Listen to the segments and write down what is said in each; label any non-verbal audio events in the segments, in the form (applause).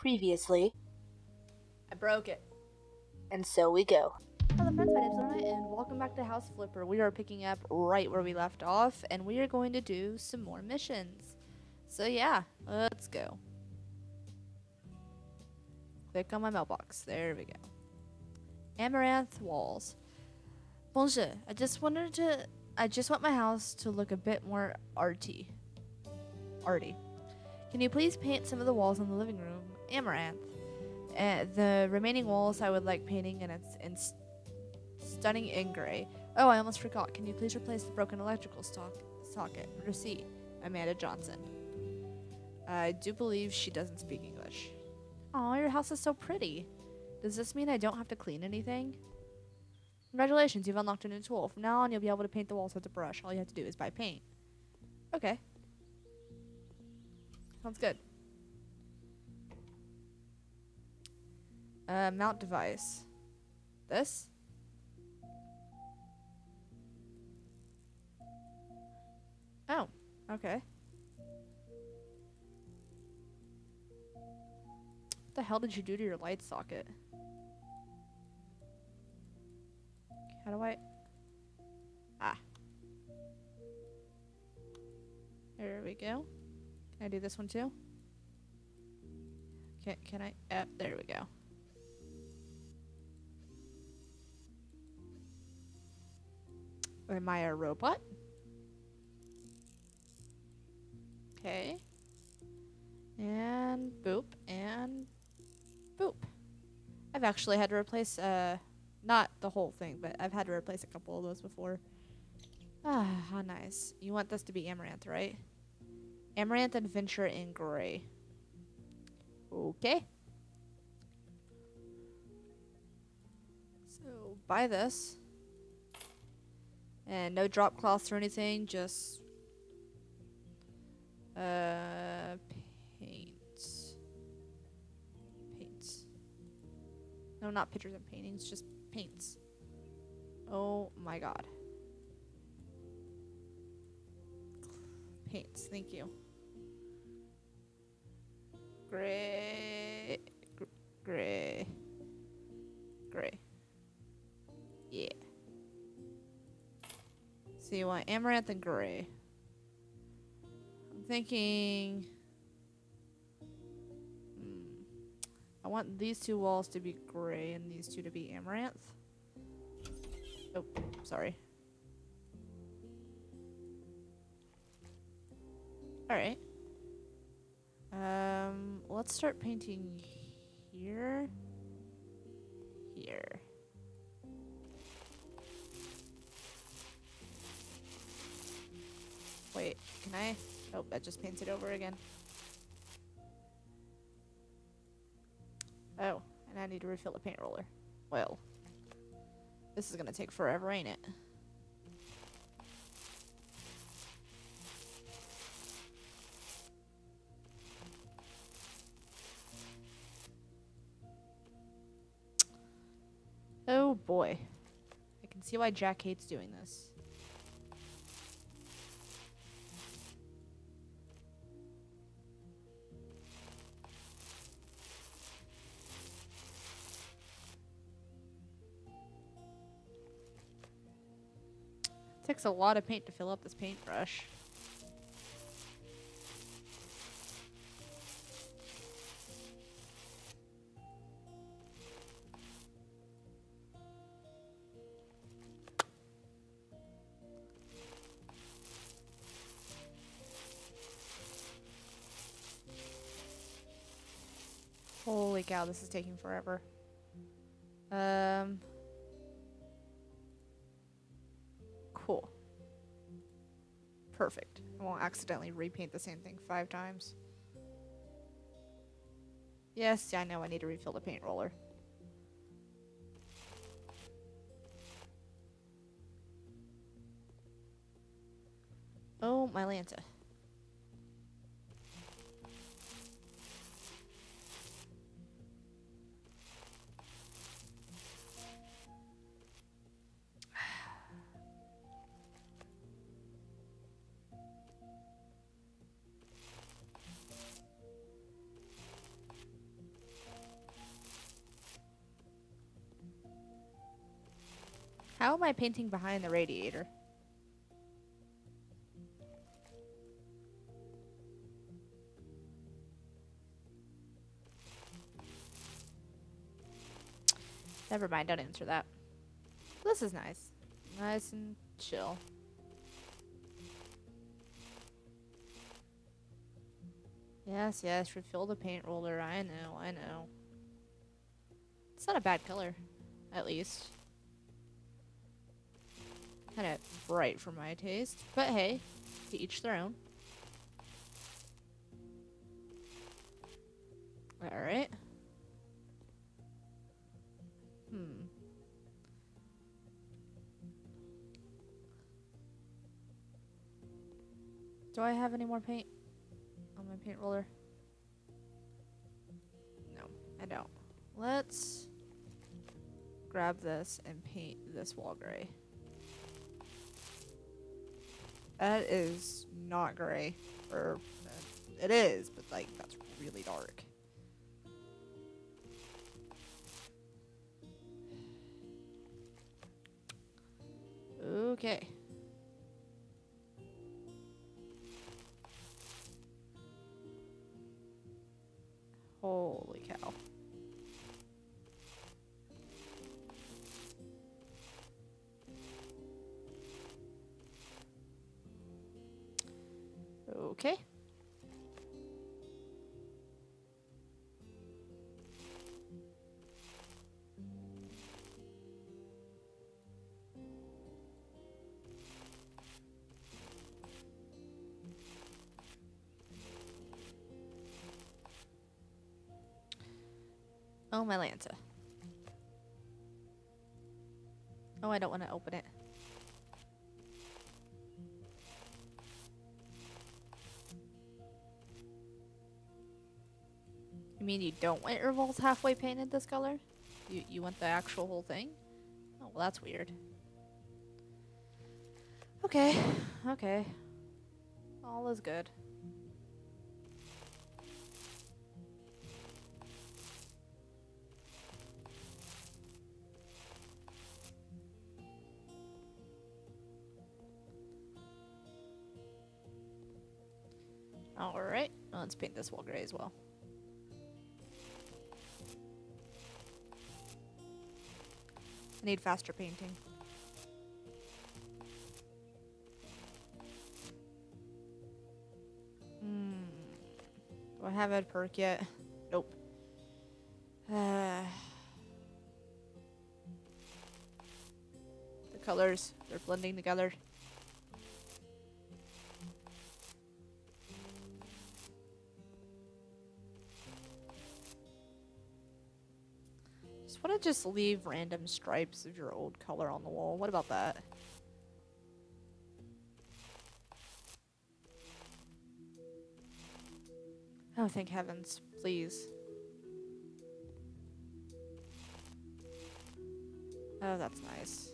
Previously, I broke it. and so we go. Hello friends, my name's Luna and welcome back to House Flipper. We are picking up right where we left off and we are going to do some more missions. So yeah, let's go. Click on my mailbox. There we go. Amaranth walls. Bonjour. I just wanted to I just want my house to look a bit more arty. Arty. Can you please paint some of the walls in the living room amaranth? The remaining walls I would like painting and it's in s- stunning in gray. Oh, I almost forgot. Can you please replace the broken electrical stock socket? Receipt. Amanda Johnson. I do believe she doesn't speak English. Oh, your house is so pretty. Does this mean I don't have to clean anything? Congratulations, you've unlocked a new tool. From now on, you'll be able to paint the walls with a brush. All you have to do is buy paint. Okay. Sounds good. Uh, mount device. This? Oh, okay. What the hell did you do to your light socket? How do I... Ah. There we go. Can I do this one too? Can, can I? Yep, there we go. Am I a robot? Okay. And boop, and boop. I've actually had to replace, uh, not the whole thing, but I've had to replace a couple of those before. Ah, how nice. You want this to be amaranth, right? Amaranth Adventure in gray. Okay. So, buy this. And no drop cloths or anything, just uh paints. Paints. No, not pictures and paintings, just paints. Oh my god. Paints, thank you. Gray, gr- gray, gray. So you want amaranth and gray. I'm thinking. Hmm, I want these two walls to be gray and these two to be amaranth. Oh, sorry. Alright. Um, let's start painting here. Here. Wait, can I? Oh, that just painted over again. Oh, and I need to refill the paint roller. Well, this is gonna take forever, ain't it? Oh boy. I can see why Jack hates doing this. Takes a lot of paint to fill up this paintbrush. Holy cow, this is taking forever. Um. Perfect. I won't accidentally repaint the same thing five times. Yes, I know I need to refill the paint roller. Oh, my Lanta. Am I painting behind the radiator? Never mind, don't answer that. This is nice. Nice and chill. Yes, yes, refill the paint roller. I know, I know. It's not a bad color, at least. Kind of bright for my taste. But hey, to each their own. Alright. Hmm. Do I have any more paint on my paint roller? No, I don't. Let's grab this and paint this wall gray. That is not gray. Or, uh, it is, but like, that's really dark. Okay. Holy cow. Okay. Oh, my Lanta. Oh, I don't want to open it. Mean you don't want your walls halfway painted this color? You, you want the actual whole thing? Oh, well, that's weird. Okay, okay. All is good. Alright, let's paint this wall gray as well. I need faster painting. Hmm. Do I have a perk yet? Nope. Uh, the colors, they're blending together. Just leave random stripes of your old color on the wall. What about that? Oh, thank heavens. Please. Oh, that's nice.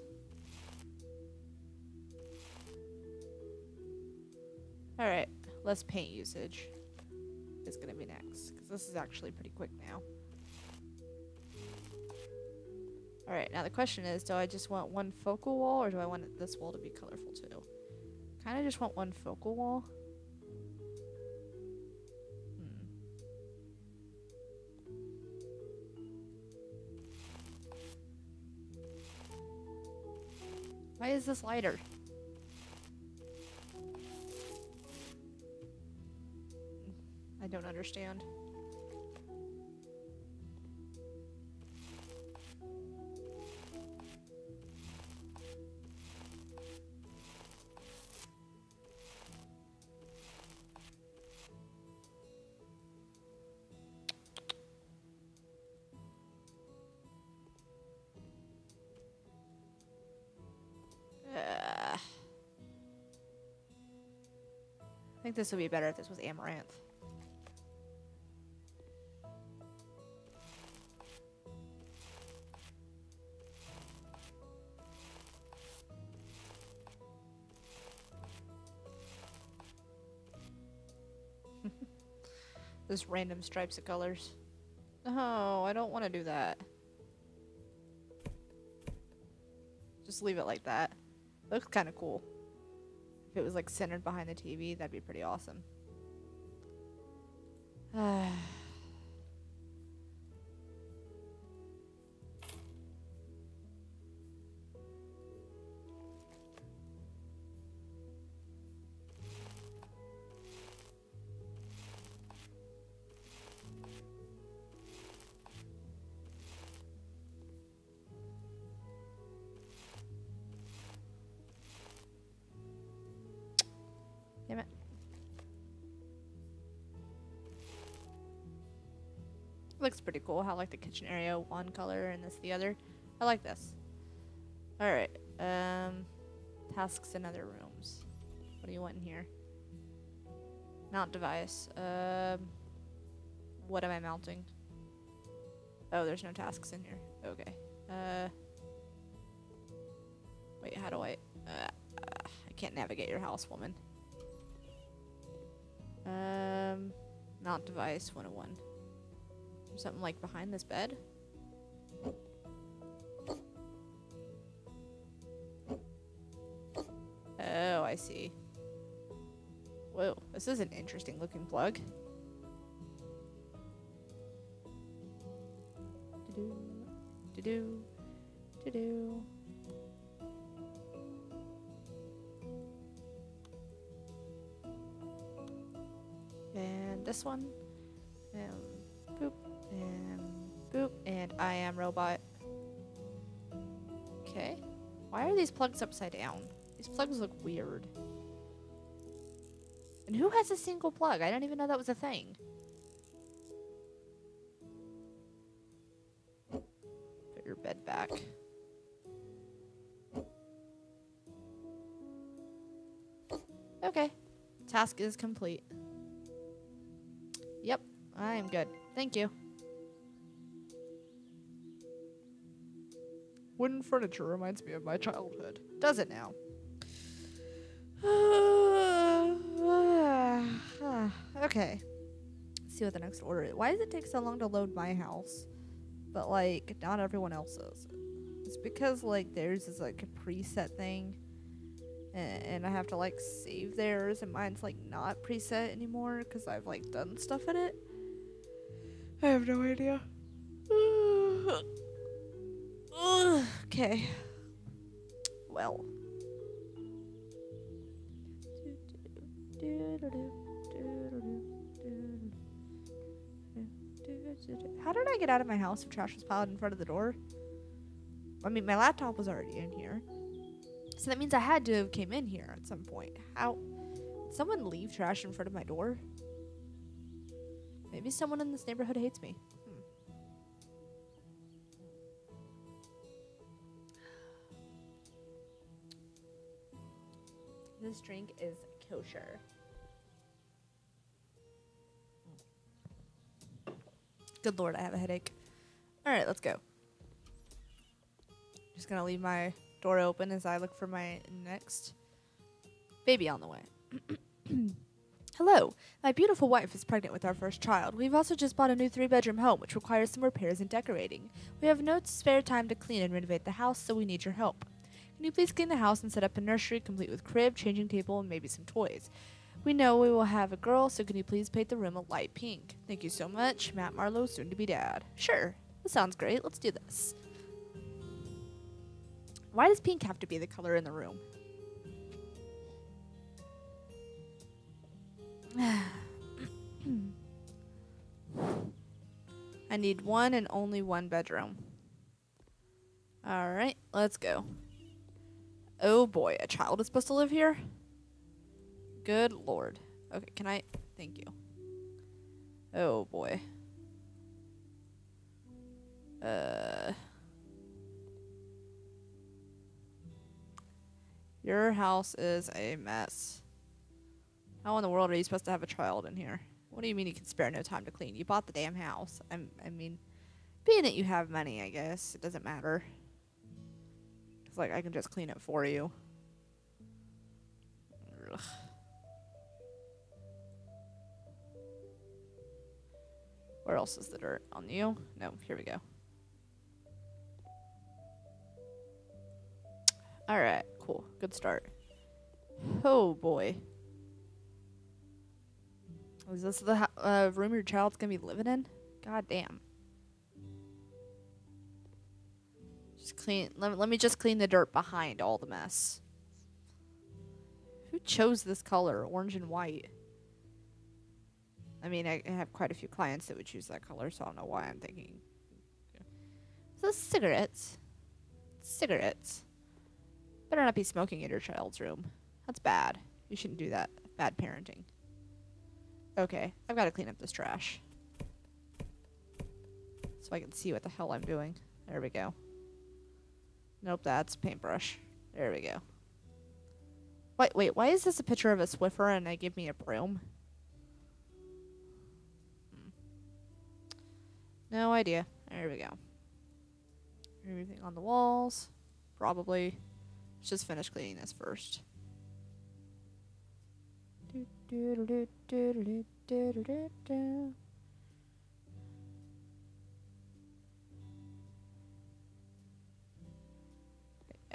Alright, less paint usage is going to be next. Because this is actually pretty quick now. Alright, now the question is, do I just want one focal wall or do I want this wall to be colorful too? Kind of just want one focal wall. Hmm. Why is this lighter? I don't understand. This would be better if this was amaranth. (laughs) Just random stripes of colors. Oh, I don't want to do that. Just leave it like that. Looks kind of cool. If it was like centered behind the TV, that'd be pretty awesome. (sighs) (sighs) Looks pretty cool. How like the kitchen area one color and this the other. I like this. All right. Um, tasks in other rooms. What do you want in here? Mount device. Um, what am I mounting? Oh, there's no tasks in here. Okay. Uh, wait. How do I? Uh, I can't navigate your house, woman. Um, mount device 101. Something like behind this bed? Oh, I see. Whoa, this is an interesting looking plug. Upside down? These plugs look weird. And who has a single plug? I didn't even know that was a thing. Put your bed back. Okay. Task is complete. Yep, I am good. Thank you. Wooden furniture reminds me of my childhood. Does it now? (sighs) okay. Let's see what the next order is. Why does it take so long to load my house? But like not everyone else's. It's because like theirs is like a preset thing. And, and I have to like save theirs and mine's like not preset anymore because I've like done stuff in it. I have no idea. (sighs) (sighs) okay. Well. How did I get out of my house if trash was piled in front of the door? I mean, my laptop was already in here. So that means I had to have came in here at some point. How? Did someone leave trash in front of my door? Maybe someone in this neighborhood hates me. This drink is kosher. Good lord, I have a headache. Alright, let's go. Just gonna leave my door open as I look for my next baby on the way. (clears throat) Hello, my beautiful wife is pregnant with our first child. We've also just bought a new three bedroom home, which requires some repairs and decorating. We have no spare time to clean and renovate the house, so we need your help. Can you please clean the house and set up a nursery complete with crib, changing table, and maybe some toys? We know we will have a girl, so can you please paint the room a light pink? Thank you so much, Matt Marlowe, soon to be dad. Sure, that sounds great. Let's do this. Why does pink have to be the color in the room? (sighs) I need one and only one bedroom. Alright, let's go. Oh boy, a child is supposed to live here? Good lord. Okay, can I? Thank you. Oh boy. Uh. Your house is a mess. How in the world are you supposed to have a child in here? What do you mean you can spare no time to clean? You bought the damn house. I'm, I mean, being that you have money, I guess, it doesn't matter. It's like, I can just clean it for you. Ugh. Where else is the dirt? On you? No, here we go. Alright, cool. Good start. Oh boy. Is this the uh, room your child's gonna be living in? God damn. Just clean. Let, let me just clean the dirt behind all the mess. Who chose this color, orange and white? I mean, I, I have quite a few clients that would choose that color, so I don't know why I'm thinking. So cigarettes. Cigarettes. Better not be smoking in your child's room. That's bad. You shouldn't do that. Bad parenting. Okay, I've got to clean up this trash. So I can see what the hell I'm doing. There we go. Nope, that's paintbrush. There we go. Wait, wait, why is this a picture of a Swiffer and they give me a broom? Hmm. No idea. There we go. Everything on the walls. Probably. Let's just finish cleaning this first.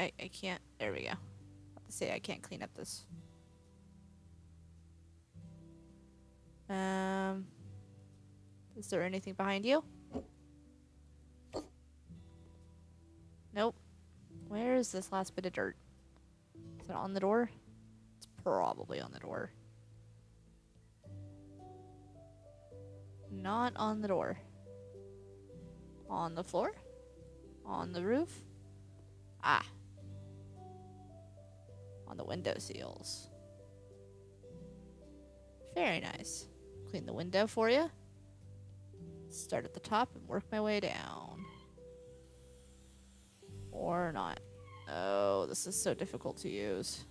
I, I can't. There we go. To say I can't clean up this. Um, is there anything behind you? Nope. Where is this last bit of dirt? Is it on the door? It's probably on the door. Not on the door. On the floor? On the roof? Ah. On the window seals. Very nice. Clean the window for you. Start at the top and work my way down. Or not. Oh, this is so difficult to use.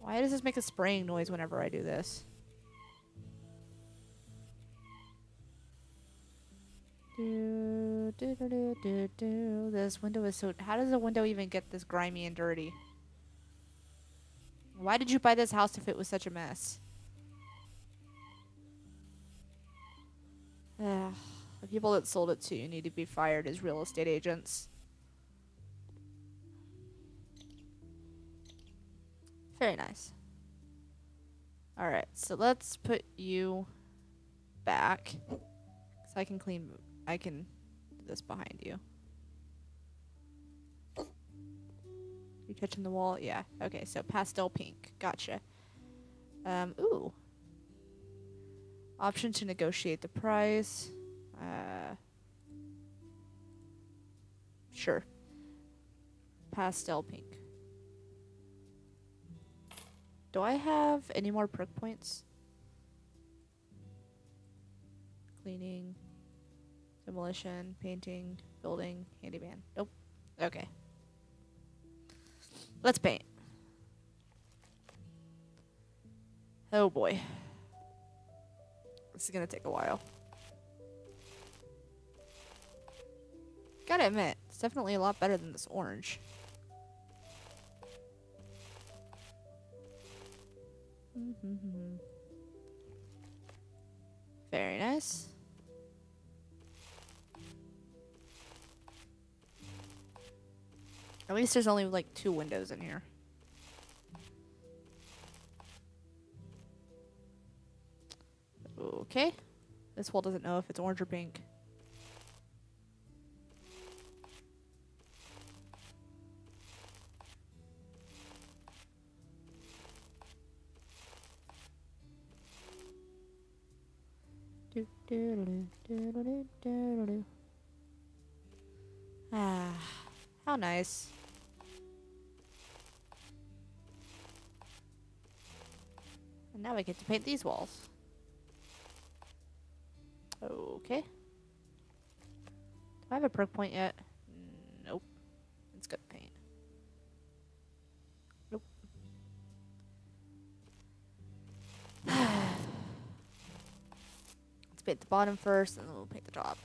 Why does this make a spraying noise whenever I do this? Do, do, do, do. This window is so. How does a window even get this grimy and dirty? Why did you buy this house if it was such a mess? Ugh. The people that sold it to you need to be fired as real estate agents. Very nice. Alright, so let's put you back. So I can clean, I can this behind you. You touching the wall? Yeah. Okay, so pastel pink. Gotcha. Um, ooh. Option to negotiate the price. Uh, sure. Pastel pink. Do I have any more perk points? Cleaning, demolition, painting, building, handyman. Nope. Okay. Let's paint. Oh boy. This is gonna take a while. Gotta admit, it's definitely a lot better than this orange. Very nice. At least there's only like two windows in here. Okay. This wall doesn't know if it's orange or pink. Ah, how nice. Now we get to paint these walls. Okay. Do I have a perk point yet? Nope. It's good paint. Nope. (sighs) Let's paint the bottom first, and then we'll paint the top.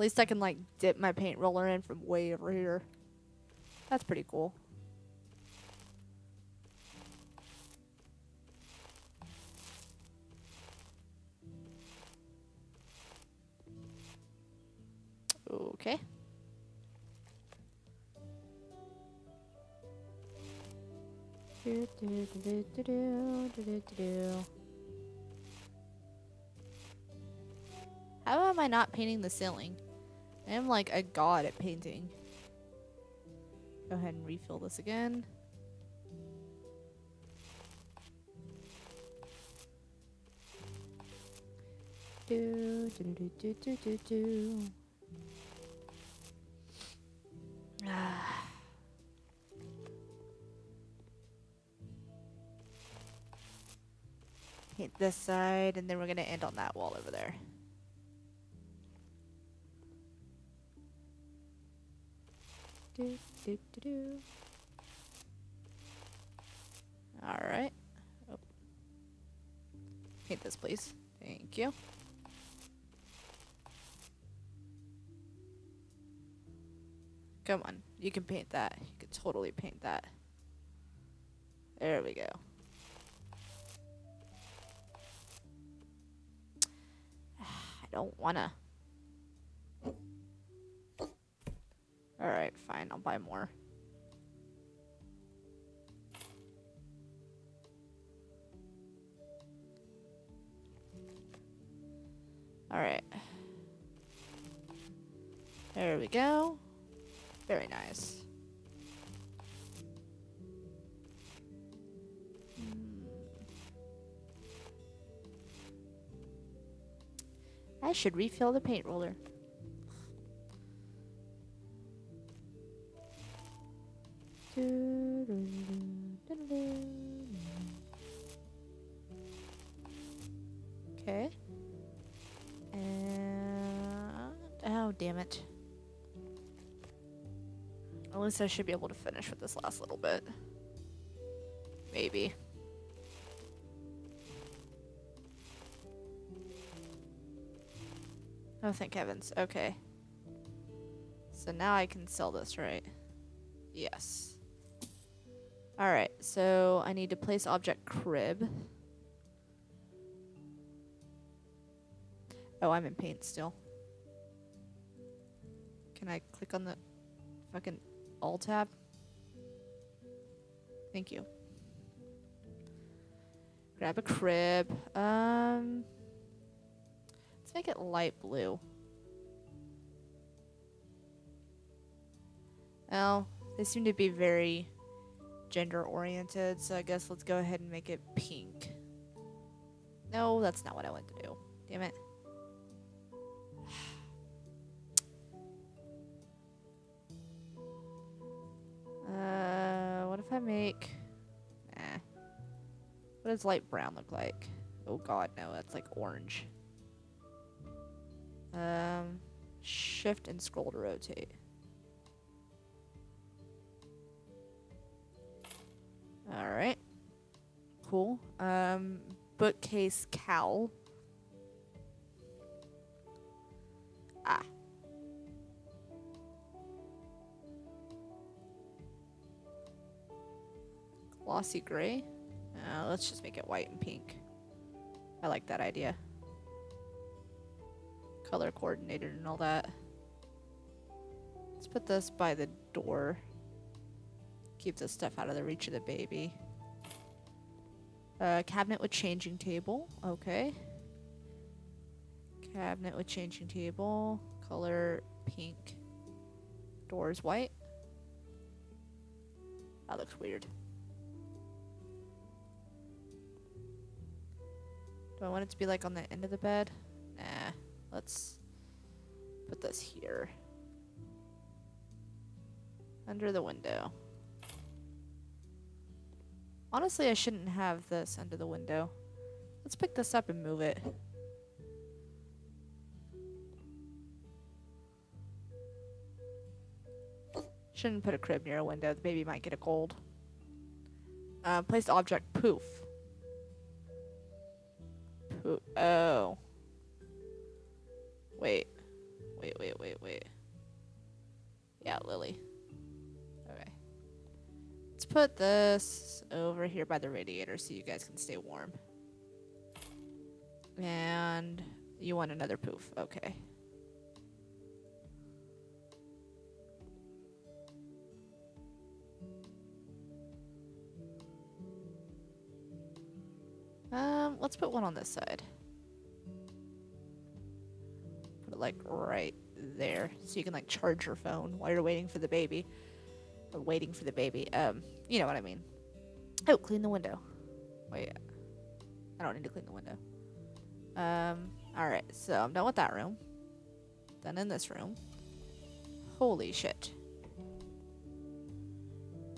least I can like dip my paint roller in from way over here. That's pretty cool. Okay. How am I not painting the ceiling? I am like a god at painting. Go ahead and refill this again. Do, do, do, do, do, do, do. Ah. (sighs) Paint this side, and then we're gonna end on that wall over there. Do, do, do, do. All right. Oh. Paint this, please. Thank you. Come on, you can paint that. You can totally paint that. There we go. (sighs) I don't wanna. Alright, fine, I'll buy more. Alright. There we go. Very nice. Hmm. I should refill the paint roller. Okay. And oh damn it. At least I should be able to finish with this last little bit. Maybe. Oh, thank heavens. Okay. So now I can sell this, right? Yes. Alright, so I need to place object crib. Oh, I'm in paint still. Can I click on the fucking alt tab? Thank you. Grab a crib. Um, let's make it light blue. Oh, they seem to be very gender oriented, so I guess let's go ahead and make it pink. No, that's not what I want to do. Damn it. Uh, what if I make... Nah. What does light brown look like? Oh god, no, that's like orange. Um, shift and scroll to rotate. Alright. Cool. Um, bookcase cowl. Ah. Glossy gray. Uh, let's just make it white and pink. I like that idea. Color coordinated and all that. Let's put this by the door. Keep this stuff out of the reach of the baby. Uh, cabinet with changing table. Okay. Cabinet with changing table. Color pink. Doors white. That looks weird. Do I want it to be like on the end of the bed? Nah. Let's put this here. Under the window. Honestly, I shouldn't have this under the window. Let's pick this up and move it. Shouldn't put a crib near a window. The baby might get a cold. Uh, object poof. Poof. Oh. Wait. Wait, wait, wait, wait. Yeah, Lily put this over here by the radiator so you guys can stay warm. And you want another poof. Okay. Um, let's put one on this side. Put it like right there so you can like charge your phone while you're waiting for the baby waiting for the baby. Um, you know what I mean. Oh, clean the window. Wait, I don't need to clean the window. Um, all right, so I'm done with that room. Done in this room. Holy shit.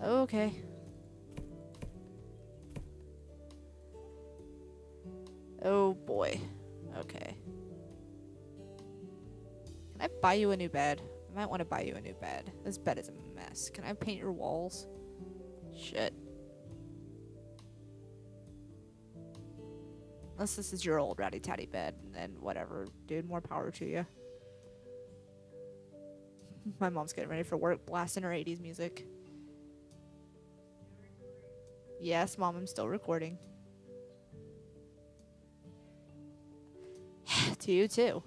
Okay. Oh boy. Okay. Can I buy you a new bed? I might want to buy you a new bed. This bed is a mess. Can I paint your walls? Shit. Unless this is your old ratty tatty bed, then whatever, dude, more power to you. (laughs) My mom's getting ready for work, blasting her 80s music. Yes, mom, I'm still recording. (sighs) to you too.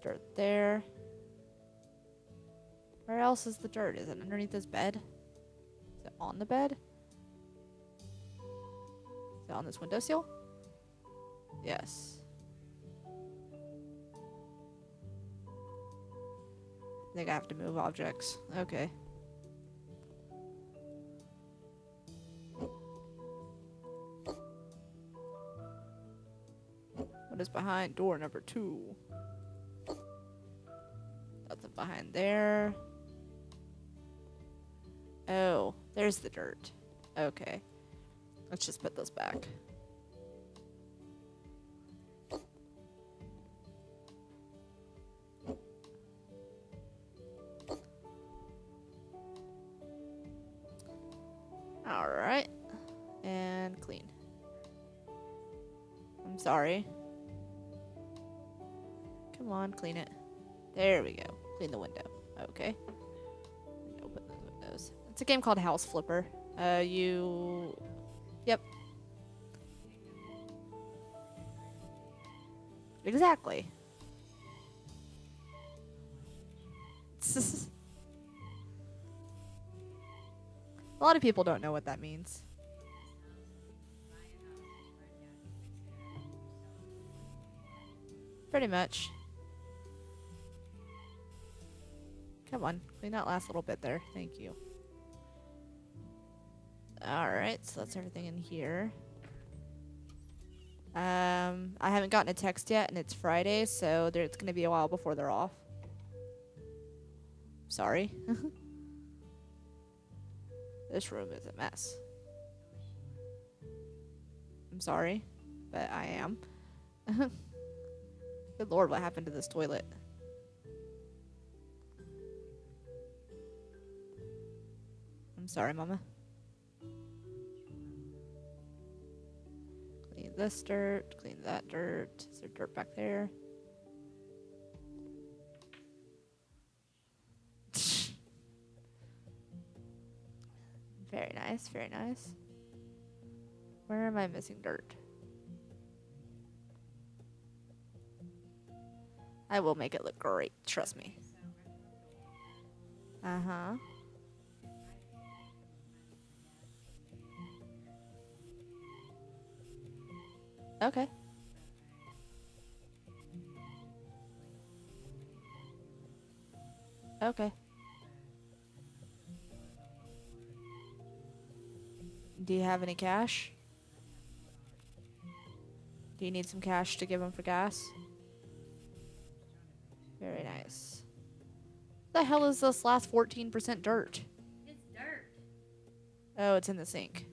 Start there. Where else is the dirt? Is it underneath this bed? Is it on the bed? Is it on this windowsill? Yes. I think I have to move objects. Okay. What is behind door number two? Behind there. Oh, there's the dirt. Okay. Let's just put those back. Game called House Flipper. Uh, you... Yep. Exactly. (laughs) A lot of people don't know what that means. Pretty much. Come on, clean that last little bit there. Thank you. Alright, so that's everything in here. Um, I haven't gotten a text yet, and it's Friday, so there, it's going to be a while before they're off. Sorry. (laughs) this room is a mess. I'm sorry, but I am. (laughs) Good lord, what happened to this toilet? I'm sorry, Mama. Clean this dirt, clean that dirt. Is there dirt back there? (laughs) very nice, very nice. Where am I missing dirt? I will make it look great, trust me. Uh-huh. Okay. Okay. Do you have any cash? Do you need some cash to give him for gas? Very nice. the hell is this last 14% dirt? It's dirt. Oh, it's in the sink.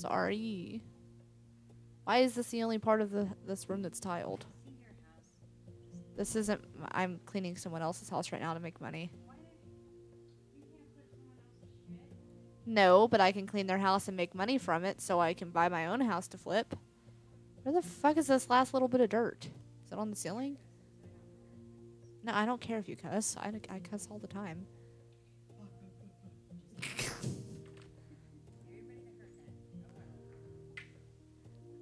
Sorry. Why is this the only part of the this room that's tiled? This isn't. I'm cleaning someone else's house right now to make money. No, but I can clean their house and make money from it, so I can buy my own house to flip. Where the fuck is this last little bit of dirt? Is it on the ceiling? No, I don't care if you cuss. I, I cuss all the time.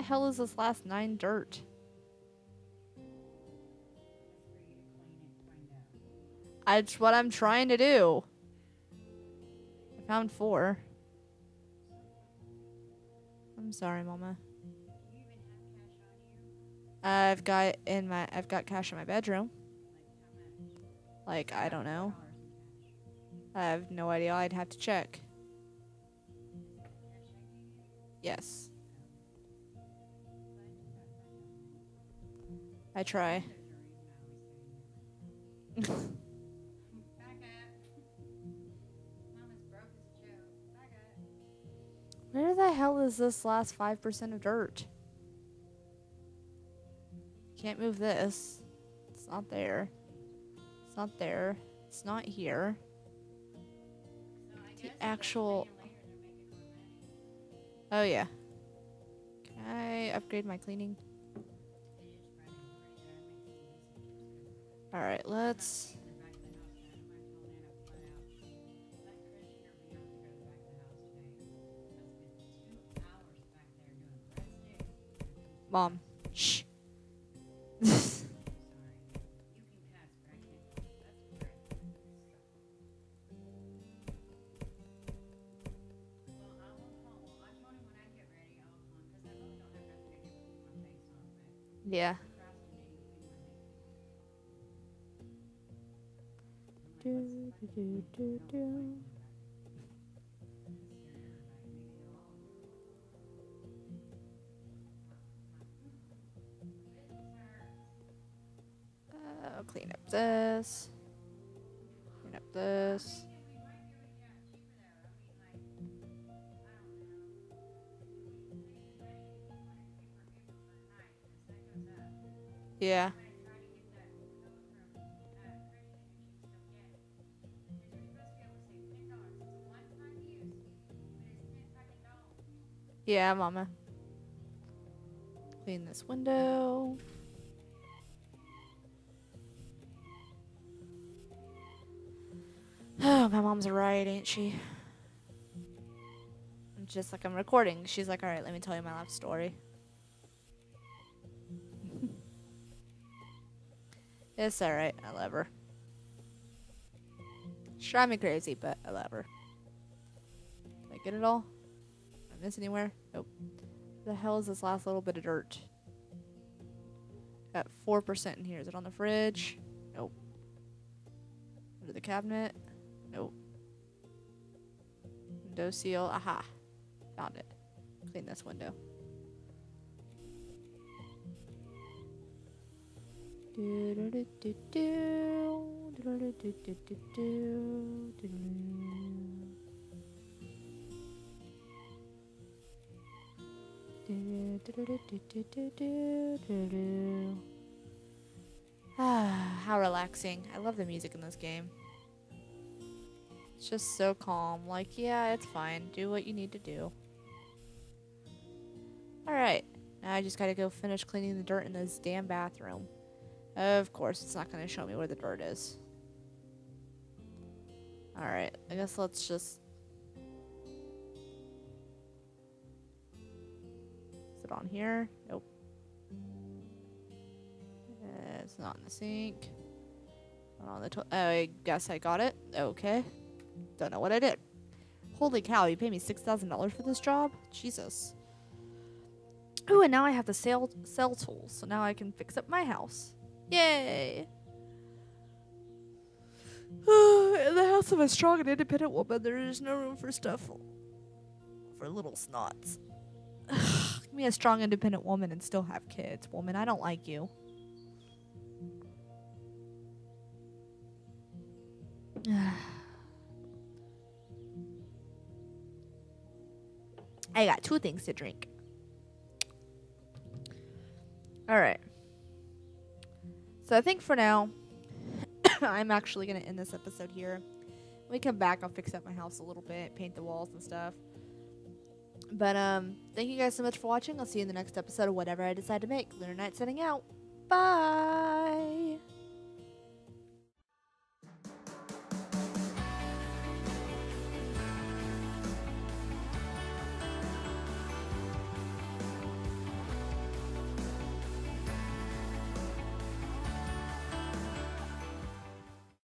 The hell is this last nine dirt? That's what I'm trying to do. I found four. I'm sorry, Mama. I've got in my I've got cash in my bedroom. Like I don't know. I have no idea. I'd have to check. Yes. Back try. Where the hell is this last 5% of dirt? Can't move this. It's not there. It's not there. It's not here. I The actual-. Oh, yeah. Can I upgrade my cleaning? Easy. Alright, let's. In do, do, do. Uh, I'll clean up this. Clean up this. Yeah. Yeah, mama. Clean this window. (sighs) Oh, my mom's right, ain't she? Just like I'm recording, she's like, alright, let me tell you my life story. (laughs) it's alright, I love her. She drive me crazy, but I love her. Did I get it all? Did I miss anywhere? The hell is this last little bit of dirt? Got 4% in here. Is it on the fridge? Nope. Under the cabinet? Nope. Window seal. Aha. Found it. Clean this window. Do-do-do-do-do. Do-do-do-do-do-do. Do-do-do-do-do-do-do-do. Ah, (sighs) how relaxing. I love the music in this game. It's just so calm. Like, yeah, it's fine. Do what you need to do. Alright. Now I just gotta go finish cleaning the dirt in this damn bathroom. Of course, it's not gonna show me where the dirt is. Alright, I guess let's just. It on here? Nope. It's not in the sink. Not on the to- oh, I guess I got it. Okay. Don't know what I did. Holy cow, you paid me $6,000 for this job? Jesus. Ooh, and now I have the sale cell tools, so now I can fix up my house. Yay! (sighs) In the house of a strong and independent woman, there is no room for stuff for little snots me a strong, independent woman and still have kids. Woman, I don't like you. (sighs) I got two things to drink. All right. So I think for now, (coughs) I'm actually going to end this episode here. When we come back, I'll fix up my house a little bit, paint the walls and stuff. But um, thank you guys so much for watching. I'll see you in the next episode of whatever I decide to make. Lunernight setting out. Bye.